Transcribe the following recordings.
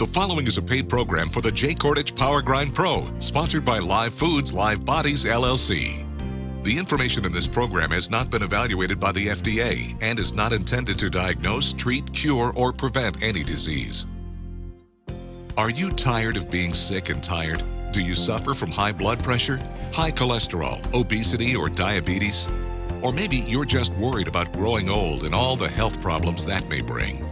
The following is a paid program for the Jay Kordich Power Grind Pro, sponsored by Live Foods Live Bodies LLC. The information in this program has not been evaluated by the FDA and is not intended to diagnose, treat, cure, or prevent any disease. Are you tired of being sick and tired? Do you suffer from high blood pressure, high cholesterol, obesity, or diabetes? Or maybe you're just worried about growing old and all the health problems that may bring.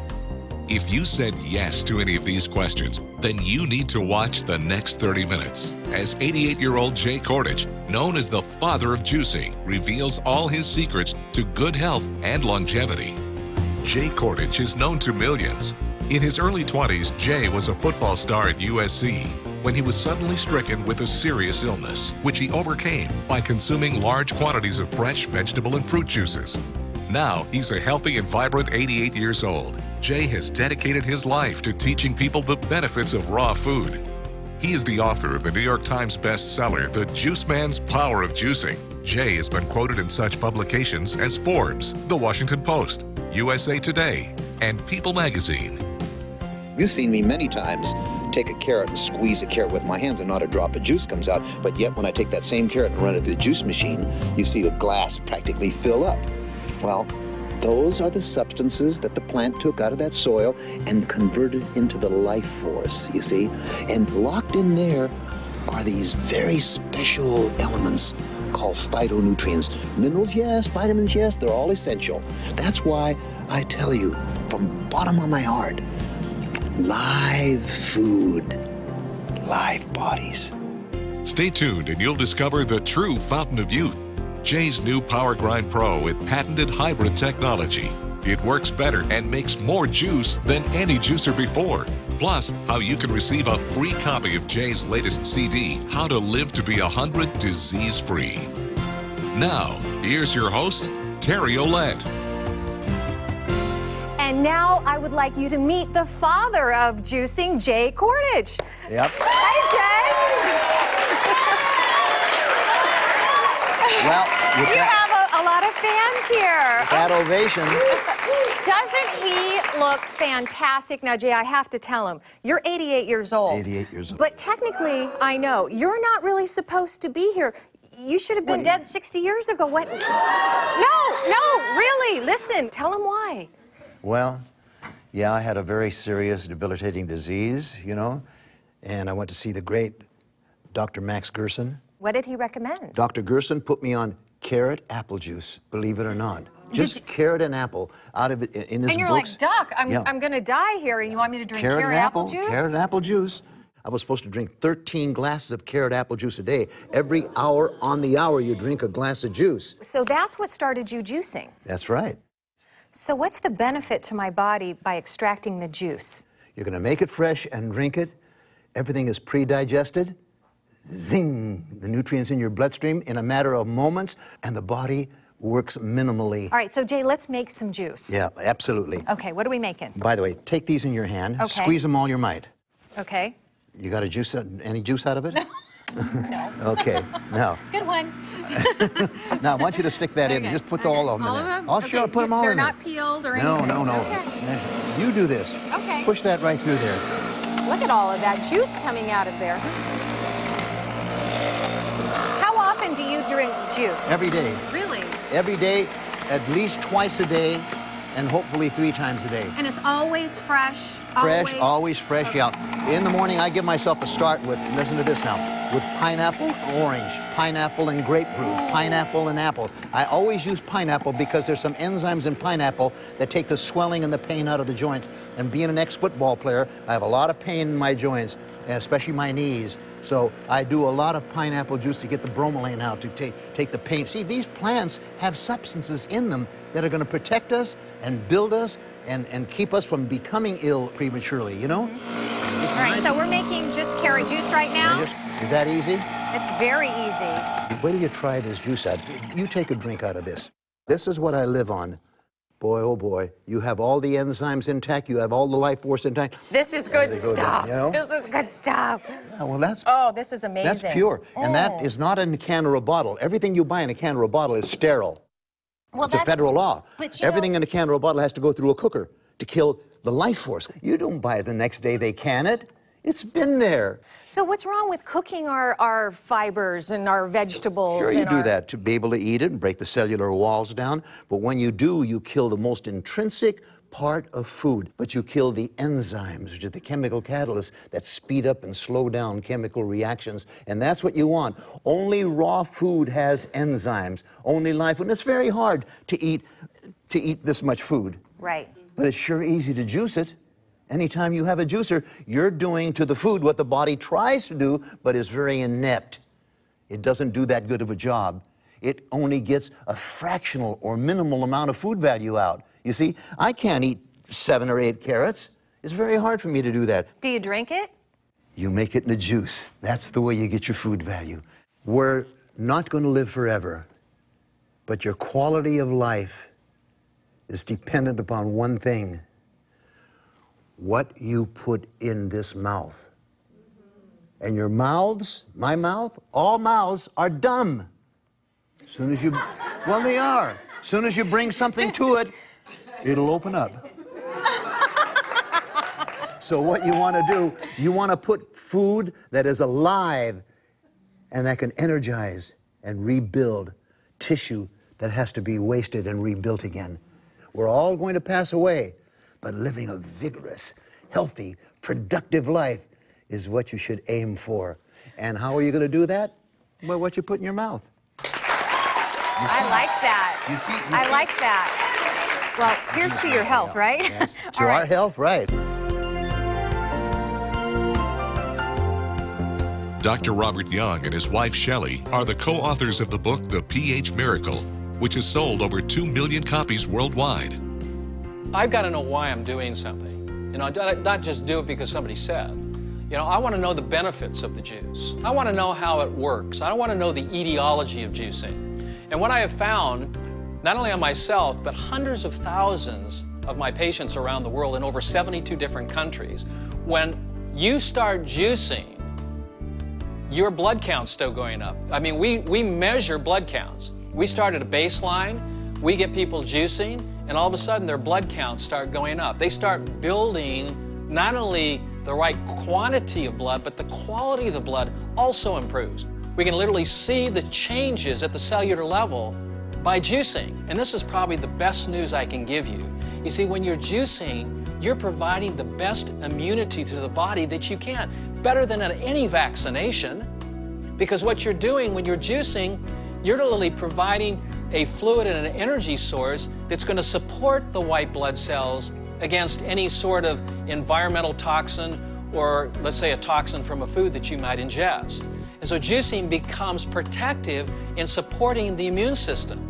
If you said yes to any of these questions, then you need to watch the next 30 minutes as 88 year old Jay Kordich, known as the father of juicing, reveals all his secrets to good health and longevity. Jay Kordich is known to millions. In his early 20s, Jay was a football star at USC when he was suddenly stricken with a serious illness, which he overcame by consuming large quantities of fresh vegetable and fruit juices. Now, he's a healthy and vibrant 88 years old. Jay has dedicated his life to teaching people the benefits of raw food. He is the author of the New York Times bestseller, The Juice Man's Power of Juicing. Jay has been quoted in such publications as Forbes, The Washington Post, USA Today, and People magazine. You've seen me many times take a carrot and squeeze a carrot with my hands and not a drop of juice comes out. But yet when I take that same carrot and run it through the juice machine, you see the glass practically fill up. Well, those are the substances that the plant took out of that soil and converted into the life force, you see? And locked in there are these very special elements called phytonutrients. Minerals, yes, vitamins, yes, they're all essential. That's why I tell you from bottom of my heart, live food, live bodies. Stay tuned and you'll discover the true fountain of youth Jay's new Power Grind Pro with patented hybrid technology. It works better and makes more juice than any juicer before. Plus, how you can receive a free copy of Jay's latest CD, How to Live to Be 100 Disease Free. Now, here's your host, Terry Olette. And now I would like you to meet the father of juicing, Jay Kordich. Yep. Hi, Jay. Well, with You that, have a, a lot of fans here. that ovation, Doesn't he look fantastic? Now, Jay, I have to tell him, you're 88 years old. 88 years old. But technically, I know, you're not really supposed to be here. You should have been What dead 60 years ago. What? No, no, really. Listen, tell him why. Well, yeah, I had a very serious, debilitating disease, you know, and I went to see the great Dr. Max Gerson. What did he recommend? Dr. Gerson put me on carrot apple juice, believe it or not. Just you- carrot and apple out of it in his and you're books. like, Doc, I'm, Yeah. I'm going to die here, and you want me to drink carrot, carrot, apple, apple, juice? carrot and apple juice. I was supposed to drink 13 glasses of carrot apple juice a day. Every hour on the hour, you drink a glass of juice. So that's what started you juicing. That's right. So what's the benefit to my body by extracting the juice? You're going to make it fresh and drink it. Everything is pre-digested. Zing! The nutrients in your bloodstream in a matter of moments, and the body works minimally. All right, so Jay, let's make some juice. Yeah, absolutely. Okay, what are we making? By the way, take these in your hand. Okay. Squeeze them all your might. Okay. You got a juice? Any juice out of it? No. Okay. Now, Good one. now I want you to stick that in. Just put okay. all of them All in of there. them? I'll sure Okay, put them all they're in there. not peeled or No, anything? no, no. Okay. You do this. Okay. Push that right through there. Look at all of that juice coming out of there. How often do you drink juice? Every day. Really? Every day, at least twice a day, and hopefully three times a day. And it's always fresh? Fresh, always, fresh, yeah. In the morning, I give myself a start with, listen to this now, with pineapple, orange, pineapple and grapefruit, pineapple and apple. I always use pineapple because there's some enzymes in pineapple that take the swelling and the pain out of the joints. And being an ex-football player, I have a lot of pain in my joints, and especially my knees. So I do a lot of pineapple juice to get the bromelain out, to take, take the pain. See, these plants have substances in them that are going to protect us and build us and, and keep us from becoming ill prematurely, you know? All right, so we're making just carrot juice right now. Just- is that easy? It's very easy. Wait till you try this juice out. You take a drink out of this. This is what I live on. Boy, oh boy, you have all the enzymes intact, you have all the life force intact. This is good they go down, stuff. you know? This is good stuff. Yeah, well, that's Oh, this is amazing. that's pure, and that Oh. not in a can or a bottle. Everything you buy in a can or a bottle is sterile. Well, It's a that's- federal law. but you Everything know- in a can or a bottle has to go through a cooker to kill the life force. You don't buy it the next day they can it. It's been there. So what's wrong with cooking our, our fibers and our vegetables? Sure, you do our- that to be able to eat it and break the cellular walls down. But when you do, you kill the most intrinsic part of food. But you kill the enzymes, which are the chemical catalysts that speed up and slow down chemical reactions. And that's what you want. Only raw food has enzymes. Only live food. And it's very hard to eat to eat this much food. Right. But it's sure easy to juice it. Anytime you have a juicer, you're doing to the food what the body tries to do, but is very inept. It doesn't do that good of a job. It only gets a fractional or minimal amount of food value out. You see, I can't eat seven or eight carrots. It's very hard for me to do that. Do you drink it? You make it in a juice. That's the way you get your food value. We're not going to live forever, but your quality of life is dependent upon one thing what you put in this mouth. And your mouths, my mouth, all mouths are dumb. As soon as you, well, they are. As soon as you bring something to it, it'll open up. So what you want to do, you want to put food that is alive and that can energize and rebuild tissue that has to be wasted and rebuilt again. We're all going to pass away, but living a vigorous, healthy, productive life is what you should aim for. And how are you going to do that? Well, what you put in your mouth. I like that. You see- you I see- like that. Well, here's to your health, right? Yes, to All our health, right. Dr. Robert Young and his wife Shelley are the co authors of the book The pH Miracle, which has sold over 2 million copies worldwide. I've got to know why I'm doing something. You know, not just do it because somebody said. You know, I want to know the benefits of the juice. I want to know how it works. I want to know the etiology of juicing. And what I have found, not only on myself, but hundreds of thousands of my patients around the world in over 72 different countries, when you start juicing, your blood count's still going up. I mean, we, we measure blood counts. We start at a baseline, we get people juicing, and all of a sudden their blood counts start going up. They start building not only the right quantity of blood, but the quality of the blood also improves. We can literally see the changes at the cellular level by juicing. And this is probably the best news I can give you. You see, when you're juicing, you're providing the best immunity to the body that you can, better than any vaccination. Because what you're doing when you're juicing, you're literally providing a fluid and an energy source that's going to support the white blood cells against any sort of environmental toxin or, let's say, a toxin from a food that you might ingest. And so juicing becomes protective in supporting the immune system.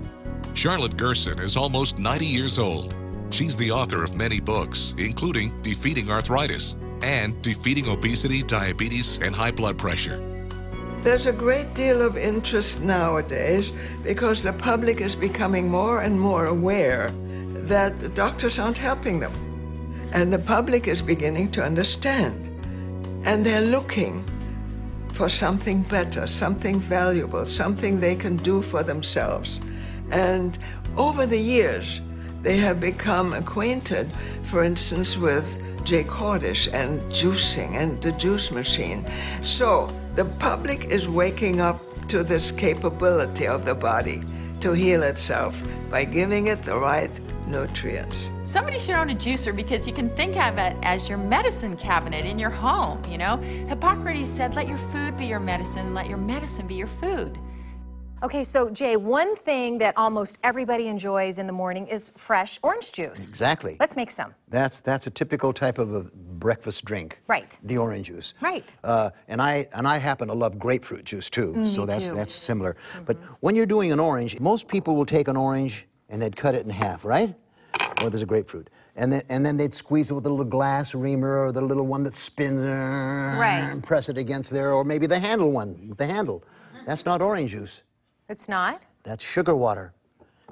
Charlotte Gerson is almost 90 years old. She's the author of many books, including Defeating Arthritis and Defeating Obesity, Diabetes, and High Blood Pressure. There's a great deal of interest nowadays because the public is becoming more and more aware that doctors aren't helping them. And the public is beginning to understand. And they're looking for something better, something valuable, something they can do for themselves. And over the years, they have become acquainted, for instance, with Jay Kordich and juicing and the juice machine. So the public is waking up to this capability of the body to heal itself by giving it the right nutrients. Somebody should own a juicer because you can think of it as your medicine cabinet in your home, you know? Hippocrates said, let your food be your medicine, let your medicine be your food. Okay, so Jay, one thing that almost everybody enjoys in the morning is fresh orange juice. Exactly. Let's make some. That's that's a typical type of a breakfast drink. Right. The orange juice. Right. Uh, and I and I happen to love grapefruit juice too. Mm, so me that's too. that's similar. Mm-hmm. But when you're doing an orange, most people will take an orange and they'd cut it in half, right? Or there's a grapefruit. And then, and then they'd squeeze it with a little glass reamer or the little one that spins uh, Right. and press it against there, or maybe the handle one the handle. That's not orange juice. It's not? That's sugar water.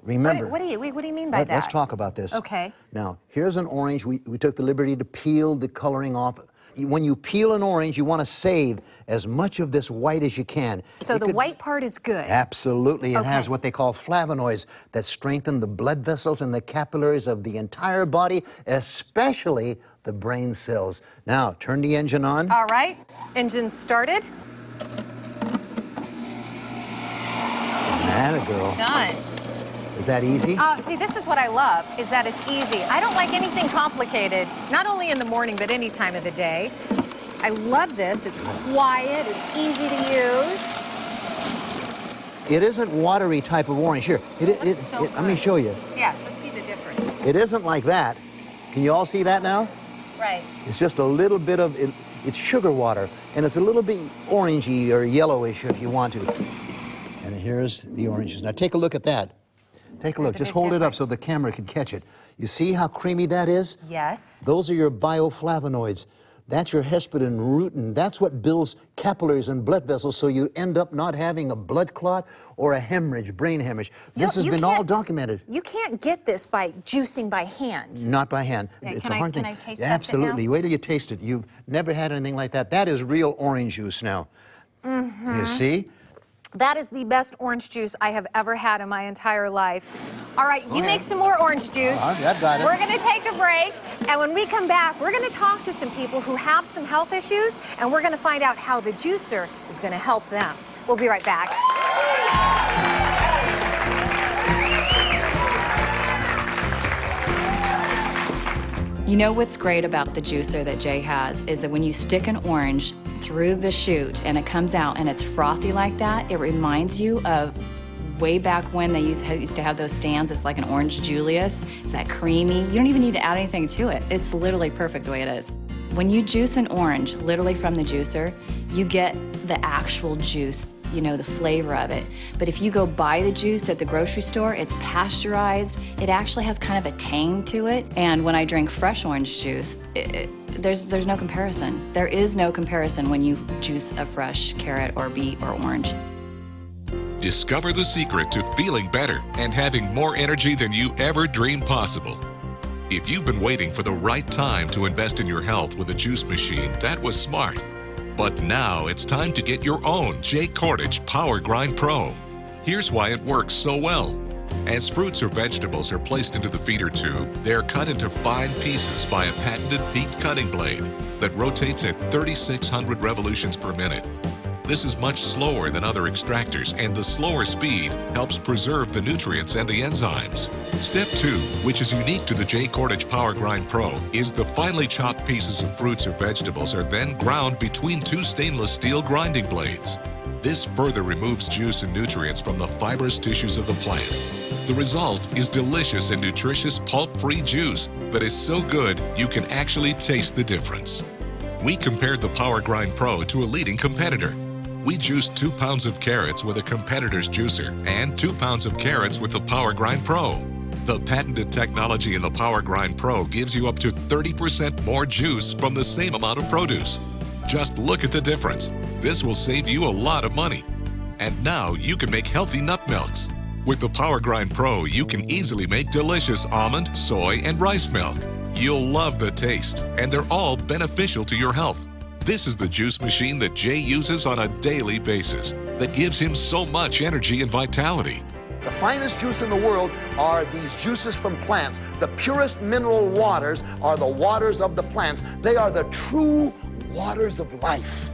Remember. what do you wait, what do you mean by that? Let's talk about this. Okay. Now, here's an orange. We, we took the liberty to peel the coloring off when you peel an orange, you want to save as much of this white as you can. So the could- white part is good. Absolutely. It has what they call flavonoids that strengthen the blood vessels and the capillaries of the entire body, especially the brain cells. Now, turn the engine on. All right, engine started. Atta girl. Done. Is that easy? Uh, see, this is what I love, is that it's easy. I don't like anything complicated, not only in the morning, but any time of the day. I love this. It's quiet, it's easy to use. It isn't watery type of orange. Here, it, it, it- so it- let me show you. Yes, let's see the difference. It isn't like that. Can you all see that now? Right. It's just a little bit of, it, it's sugar water, and it's a little bit orangey or yellowish if you want to. And here's the oranges. Now take a look at that. Take a There's look. a Just hold it up so the camera can catch it. You see how creamy that is? Yes. Those are your bioflavonoids. That's your hesperidin rutin. That's what builds capillaries and blood vessels so you end up not having a blood clot or a hemorrhage, brain hemorrhage. You- This has you been all documented. You can't get this by juicing by hand. Not by hand. Okay, it's can a I- hard can thing. I taste Yeah, test it now? Absolutely. Wait till you taste it. You've never had anything like that. That is real orange juice now. Mm-hmm. You see? That is the best orange juice I have ever had in my entire life. All right, you make some more orange juice. All right, I've got it. We're going to take a break, and when we come back, we're going to talk to some people who have some health issues, and we're going to find out how the juicer is going to help them. We'll be right back. You know what's great about the juicer that Jay has is that when you stick an orange through the chute and it comes out and it's frothy like that, it reminds you of way back when they used, used to have those stands. It's like an orange Julius. It's that creamy. You don't even need to add anything to it. It's literally perfect the way it is. When you juice an orange, literally from the juicer, you get the actual juice, you know, the flavor of it. But if you go buy the juice at the grocery store, it's pasteurized. It actually has kind of a tang to it. And when I drink fresh orange juice, it, it- there's, there's no comparison. There is no comparison when you juice a fresh carrot or beet or orange. Discover the secret to feeling better and having more energy than you ever dreamed possible. If you've been waiting for the right time to invest in your health with a juice machine, that was smart. But now it's time to get your own Jay Kordich Power Grind Pro. Here's why it works so well. As fruits or vegetables are placed into the feeder tube, they're cut into fine pieces by a patented peat cutting blade that rotates at 3,600 revolutions per minute. This is much slower than other extractors, and the slower speed helps preserve the nutrients and the enzymes. Step 2, which is unique to the J. Kordich Power Grind Pro, is the finely chopped pieces of fruits or vegetables are then ground between two stainless steel grinding blades. This further removes juice and nutrients from the fibrous tissues of the plant. The result is delicious and nutritious pulp-free juice that is so good you can actually taste the difference. We compared the Power Grind Pro to a leading competitor. We juiced two pounds of carrots with a competitor's juicer and two pounds of carrots with the Power Grind Pro. The patented technology in the Power Grind Pro gives you up to 30% more juice from the same amount of produce. Just look at the difference. This will save you a lot of money. And now you can make healthy nut milks. With the Power Grind Pro, you can easily make delicious almond, soy, and rice milk. You'll love the taste, and they're all beneficial to your health. This is the juice machine that Jay uses on a daily basis that gives him so much energy and vitality. The finest juice in the world are these juices from plants. The purest mineral waters are the waters of the plants. They are the true waters of life.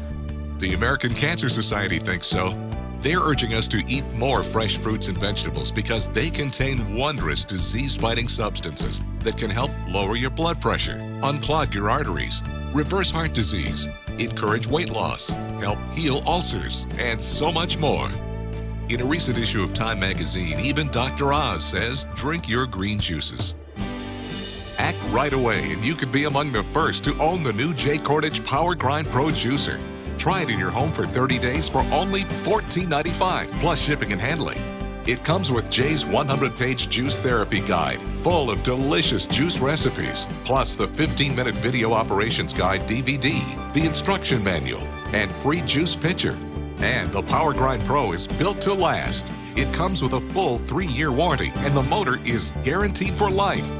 The American Cancer Society thinks so. They're urging us to eat more fresh fruits and vegetables because they contain wondrous disease fighting substances that can help lower your blood pressure, unclog your arteries, reverse heart disease, encourage weight loss, help heal ulcers, and so much more. In a recent issue of Time magazine, even Dr. Oz says drink your green juices. Act right away, and you could be among the first to own the new J. Kordich Power Grind Pro Juicer. Try it in your home for 30 days for only $14.95 plus shipping and handling. It comes with Jay's 100 page juice therapy guide, full of delicious juice recipes, plus the 15 minute video operations guide DVD, the instruction manual, and free juice pitcher. And the Power Grind Pro is built to last. It comes with a full three year warranty, and the motor is guaranteed for life.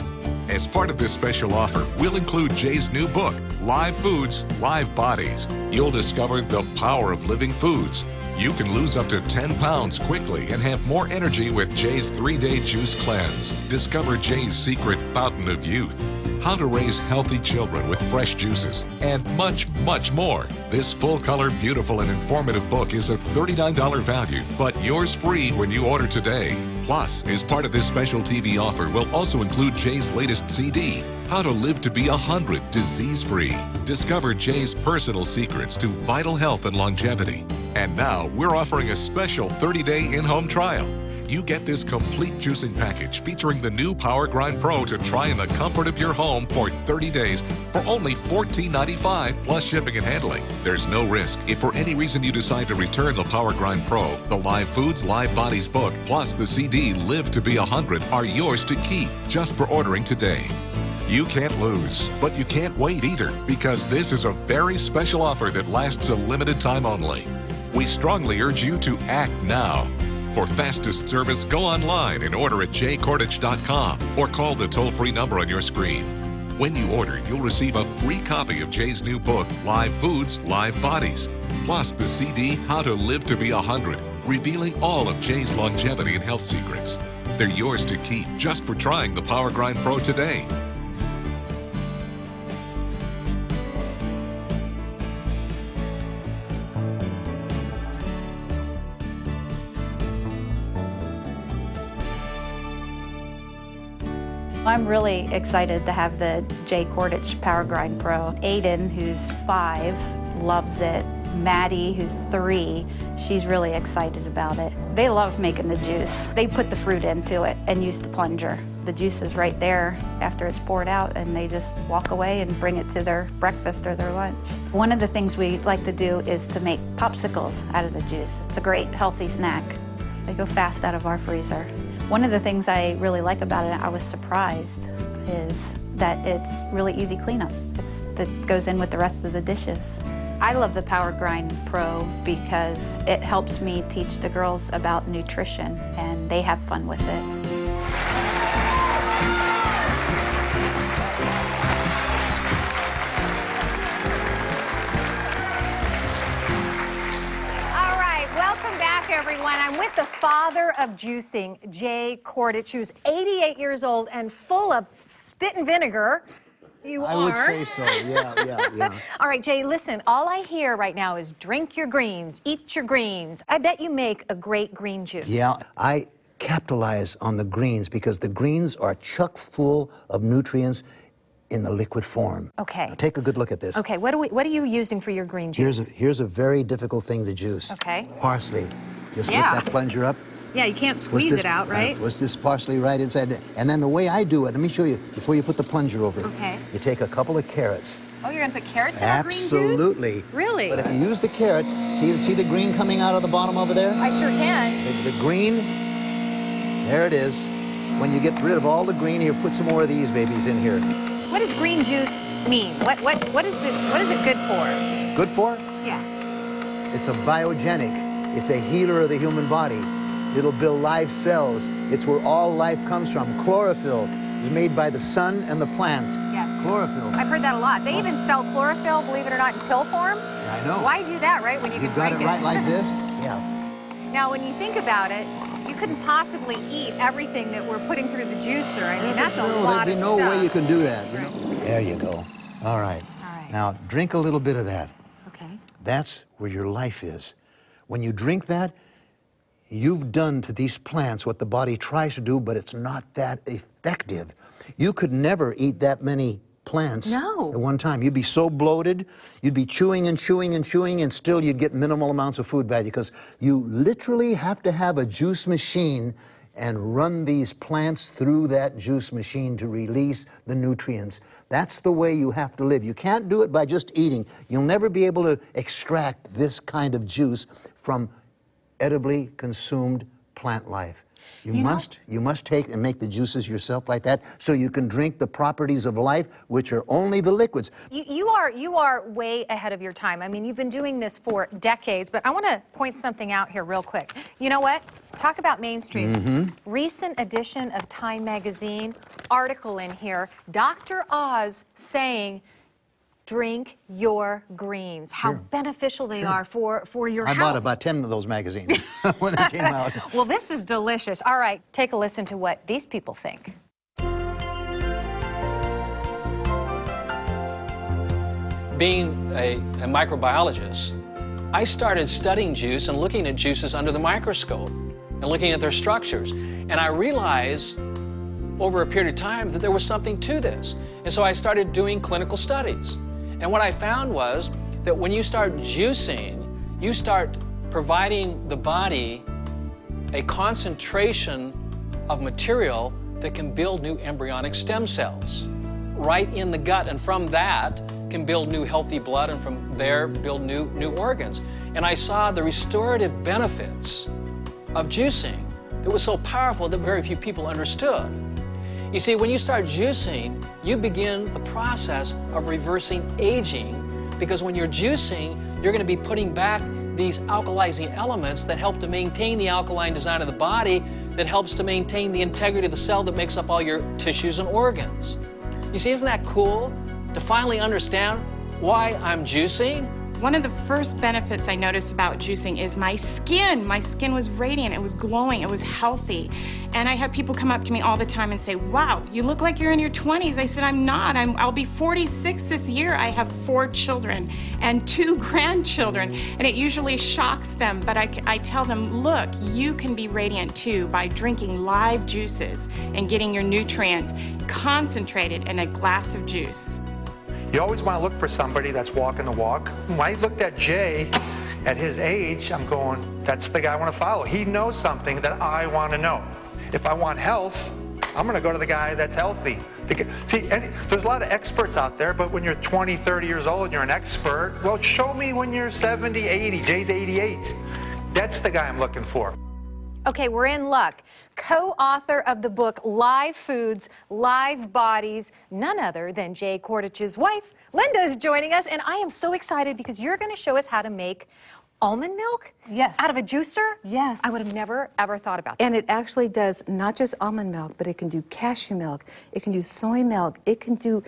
As part of this special offer, we'll include Jay's new book, Live Foods, Live Bodies. You'll discover the power of living foods. You can lose up to 10 pounds quickly and have more energy with Jay's three day juice cleanse. Discover Jay's secret fountain of youth how to raise healthy children with fresh juices, and much, much more. This full color, beautiful, and informative book is a $39 value, but yours free when you order today. Plus, as part of this special TV offer, we'll also include Jay's latest CD, How to Live to Be 100 Disease Free. Discover Jay's personal secrets to vital health and longevity. And now, we're offering a special 30 day in home trial you get this complete juicing package featuring the new Power Grind Pro to try in the comfort of your home for 30 days for only $14.95 plus shipping and handling. There's no risk. If for any reason you decide to return the Power Grind Pro, the Live Foods, Live Bodies book, plus the CD Live to Be 100 are yours to keep just for ordering today. You can't lose, but you can't wait either because this is a very special offer that lasts a limited time only. We strongly urge you to act now. For fastest service, go online and order at jaykordich.com or call the toll free number on your screen. When you order, you'll receive a free copy of Jay's new book, Live Foods, Live Bodies, plus the CD, How to Live to Be 100, revealing all of Jay's longevity and health secrets. They're yours to keep just for trying the Power Grind Pro today. I'm really excited to have the Jay Kordich Power Grind Pro. Aiden, who's five, loves it. Maddie, who's three, she's really excited about it. They love making the juice. They put the fruit into it and use the plunger. The juice is right there after it's poured out, and they just walk away and bring it to their breakfast or their lunch. One of the things we like to do is to make popsicles out of the juice. It's a great healthy snack. They go fast out of our freezer. One of the things I really like about it, I was surprised, is that it's really easy cleanup. It's that goes in with the rest of the dishes. I love the Power Grind Pro because it helps me teach the girls about nutrition and they have fun with it. With the father of juicing, Jay Kordich, who's 88 years old and full of spit and vinegar. You I are. I would say so, yeah, yeah, yeah. all right, Jay, listen, all I hear right now is drink your greens, eat your greens. I bet you make a great green juice. Yeah, I capitalize on the greens because the greens are chock full of nutrients in the liquid form. Okay. Now take a good look at this. Okay, what are, we, what are you using for your green juice? Here's a, here's a very difficult thing to juice. Okay. Parsley. Just yeah. lift that plunger up. Yeah, you can't squeeze this, it out, right? Uh, this parsley right inside? And then the way I do it, let me show you, before you put the plunger over Okay. You take a couple of carrots. Oh, you're gonna put carrots in our green juice? Absolutely. Really? But if you use the carrot, see, see the green coming out of the bottom over there? I sure can. The, the green, there it is. When you get rid of all the green, here, put some more of these babies in here. What does green juice mean? What what what is it what is it good for? Good for? Yeah. It's a biogenic. It's a healer of the human body. It'll build live cells. It's where all life comes from. Chlorophyll is made by the sun and the plants. Yes. Chlorophyll. I've heard that a lot. They even sell chlorophyll, believe it or not, in pill form. I know. Why do that, right, when you You can got drink it right like this? Yeah. Now, when you think about it, you couldn't possibly eat everything that we're putting through the juicer. I mean, that's a lot There'd be no stuff. way you can do that. You know? There you go. All right. All right. Now, drink a little bit of that. Okay. That's where your life is. When you drink that, you've done to these plants what the body tries to do, but it's not that effective. You could never eat that many plants No. at one time. You'd be so bloated, you'd be chewing and chewing and chewing, and still you'd get minimal amounts of food value because you literally have to have a juice machine and run these plants through that juice machine to release the nutrients. That's the way you have to live. You can't do it by just eating. You'll never be able to extract this kind of juice from edibly consumed plant life. You, You know- must. You must take and make the juices yourself like that so you can drink the properties of life, which are only the liquids. You, you are you are way ahead of your time. I mean, you've been doing this for decades, but I want to point something out here real quick. You know what? Talk about mainstream. Mm -hmm. Recent edition of Time magazine article in here. Dr. Oz saying. Drink your greens. How Sure. beneficial they Sure. are for, for your I health. bought about 10 of those magazines when they came out. well, this is delicious. All right, take a listen to what these people think. Being a, a microbiologist, I started studying juice and looking at juices under the microscope and looking at their structures. And I realized over a period of time that there was something to this. And so I started doing clinical studies. And what I found was that when you start juicing, you start providing the body a concentration of material that can build new embryonic stem cells right in the gut. And from that, can build new healthy blood, and from there, build new, new organs. And I saw the restorative benefits of juicing that was so powerful that very few people understood. You see, when you start juicing, you begin the process of reversing aging because when you're juicing, you're going to be putting back these alkalizing elements that help to maintain the alkaline design of the body, that helps to maintain the integrity of the cell that makes up all your tissues and organs. You see, isn't that cool to finally understand why I'm juicing? One of the first benefits I noticed about juicing is my skin. My skin was radiant, it was glowing, it was healthy. And I had people come up to me all the time and say, Wow, you look like you're in your 20s. I said, I'm not. I'm, I'll be 46 this year. I have four children and two grandchildren. And it usually shocks them, but I, I tell them, Look, you can be radiant too by drinking live juices and getting your nutrients concentrated in a glass of juice. You always want to look for somebody that's walking the walk. When I looked at Jay at his age, I'm going, that's the guy I want to follow. He knows something that I want to know. If I want health, I'm going to go to the guy that's healthy. See, any, there's a lot of experts out there, but when you're 20, 30 years old and you're an expert, well, show me when you're 70, 80. Jay's 88. That's the guy I'm looking for. Okay, we're in luck. Co author of the book Live Foods, Live Bodies, none other than Jay Kordich's wife, Linda, is joining us. And I am so excited because you're going to show us how to make almond milk? Yes. Out of a juicer? Yes. I would have never, ever thought about that. And it actually does not just almond milk, but it can do cashew milk, it can do soy milk, it can do,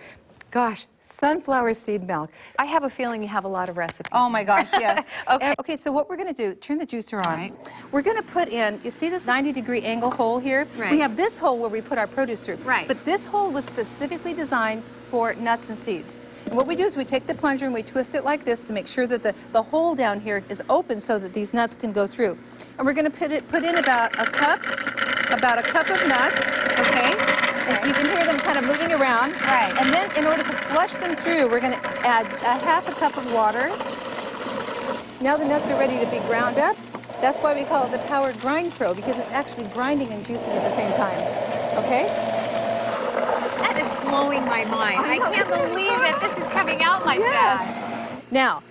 gosh, sunflower seed milk. I have a feeling you have a lot of recipes. Oh my gosh, yes. Okay. And- okay, so what we're going to do, turn the juicer on. We're going to put in, you see this 90 degree angle hole here? Right. We have this hole where we put our produce through. Right. But this hole was specifically designed for nuts and seeds. And what we do is we take the plunger and we twist it like this to make sure that the, the hole down here is open so that these nuts can go through. And we're going to put it put in about a cup, about a cup of nuts, okay? And you can hear them kind of moving around. Right. And then in order to flush them through, we're going to add a half a cup of water. Now the nuts are ready to be ground up. That's why we call it the Power Grind Pro because it's actually grinding and juicing at the same time. Okay? That is blowing my mind. I, know, can't believe it. This is coming out like Yes. that. Now,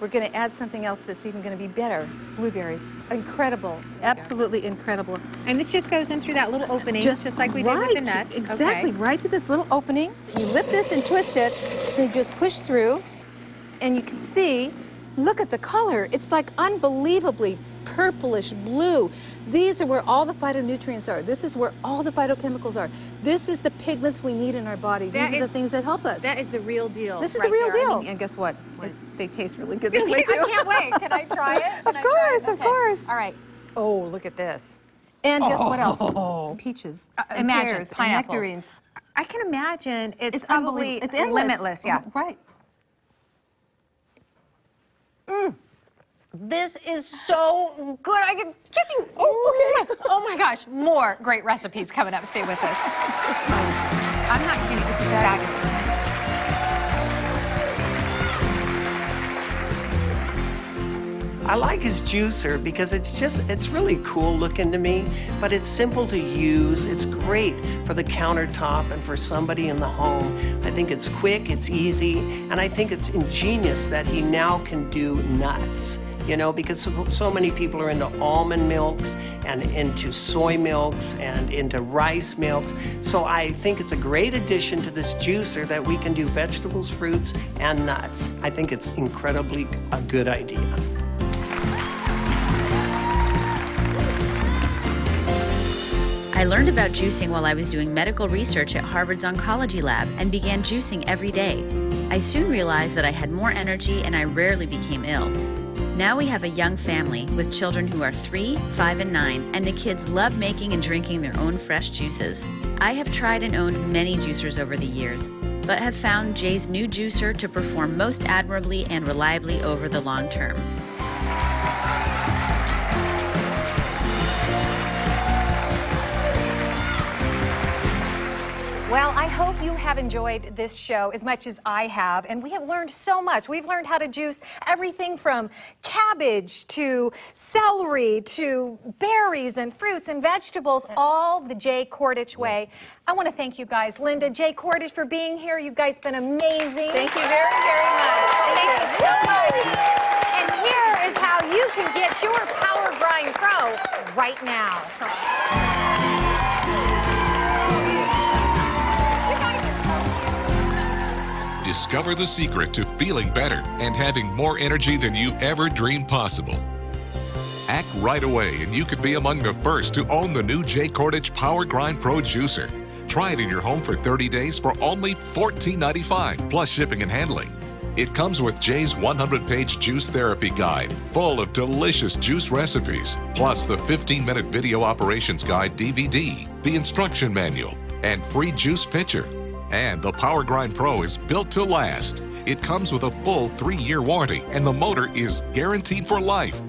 we're going to add something else that's even going to be better. Blueberries. Incredible. Absolutely incredible. And this just goes in through that little opening, just, just like we did with the nuts. Exactly, Okay. right through this little opening. You lift this and twist it, then you just push through, and you can see, look at the color. It's like unbelievably purplish blue. These are where all the phytonutrients are. This is where all the phytochemicals are. This is the pigments we need in our body. That These are is- the things that help us. That is the real deal. This is right the real there. I deal. mean, and guess what? They taste really good this way too. I can't wait. Can I try it? Can Of I try it? course, of course. All right. Oh, look at this. And guess what Oh. else? Peaches. Uh, imagine pears, pineapples. nectarines. I can imagine it's, It's probably. It's endless. limitless. Yeah. Right. This is so good. I can kiss you. Oh, okay. Oh my gosh, more great recipes coming up. Stay with us. I'm not kidding. This is fabulous. I like his juicer because it's just, it's really cool looking to me, but it's simple to use. It's great for the countertop and for somebody in the home. I think it's quick, it's easy, and I think it's ingenious that he now can do nuts. You know, because so, so many people are into almond milks and into soy milks and into rice milks. So I think it's a great addition to this juicer that we can do vegetables, fruits, and nuts. I think it's incredibly a good idea. I learned about juicing while I was doing medical research at Harvard's oncology lab and began juicing every day. I soon realized that I had more energy and I rarely became ill. Now we have a young family with children who are 3, 5, and 9, and the kids love making and drinking their own fresh juices. I have tried and owned many juicers over the years, but have found Jay's new juicer to perform most admirably and reliably over the long term. Well, I hope you have enjoyed this show as much as I have, and we have learned so much. We've learned how to juice everything from cabbage to celery to berries and fruits and vegetables, all the Jay Kordich way. I want to thank you guys, Linda, Jay Kordich, for being here. You guys been amazing. Thank you very, very much. Thank you so much. And here is how you can get your Power Grind Pro right now. Discover the secret to feeling better and having more energy than you ever dreamed possible. Act right away, and you could be among the first to own the new Jay Kordich Power Grind Pro Juicer. Try it in your home for 30 days for only $14.95 plus shipping and handling. It comes with Jay's 100 page juice therapy guide, full of delicious juice recipes, plus the 15 minute video operations guide DVD, the instruction manual, and free juice pitcher. And the Power Grind Pro is built to last. It comes with a full three year warranty, and the motor is guaranteed for life.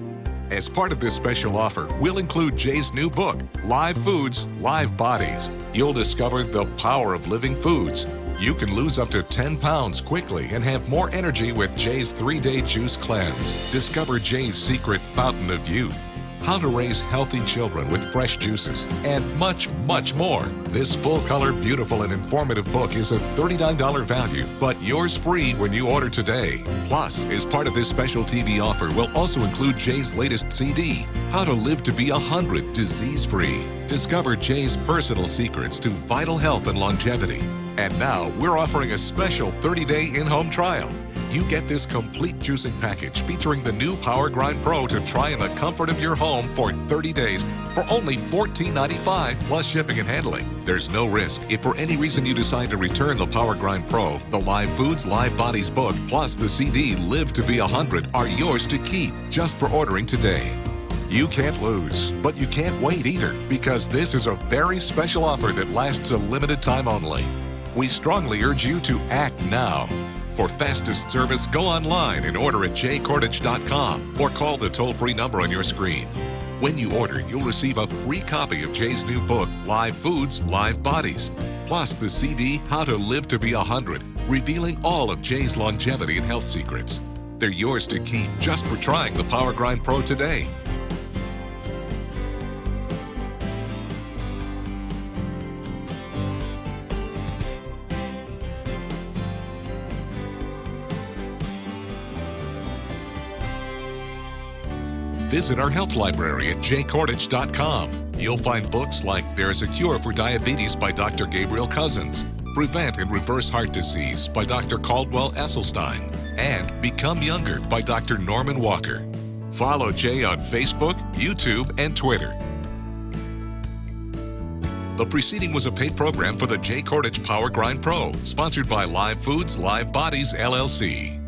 As part of this special offer, we'll include Jay's new book, Live Foods, Live Bodies. You'll discover the power of living foods. You can lose up to 10 pounds quickly and have more energy with Jay's three day juice cleanse. Discover Jay's secret fountain of youth how to raise healthy children with fresh juices, and much, much more. This full color, beautiful, and informative book is a $39 value, but yours free when you order today. Plus, as part of this special TV offer, we'll also include Jay's latest CD, How to Live to Be 100 Disease Free. Discover Jay's personal secrets to vital health and longevity. And now, we're offering a special 30 day in home trial you get this complete juicing package featuring the new Power Grind Pro to try in the comfort of your home for 30 days for only $14.95 plus shipping and handling. There's no risk. If for any reason you decide to return the Power Grind Pro, the Live Foods, Live Bodies book, plus the CD Live to Be 100 are yours to keep just for ordering today. You can't lose, but you can't wait either because this is a very special offer that lasts a limited time only. We strongly urge you to act now. For fastest service, go online and order at jaykordich.com or call the toll free number on your screen. When you order, you'll receive a free copy of Jay's new book, Live Foods, Live Bodies, plus the CD, How to Live to Be 100, revealing all of Jay's longevity and health secrets. They're yours to keep just for trying the Power Grind Pro today. Visit our health library at jaykordich.com. You'll find books like There's a Cure for Diabetes by Dr. Gabriel Cousens, Prevent and Reverse Heart Disease by Dr. Caldwell Esselstyn, and Become Younger by Dr. Norman Walker. Follow Jay on Facebook, YouTube, and Twitter. The preceding was a paid program for the Jay Kordich Power Grind Pro, sponsored by Live Foods, Live Bodies, LLC.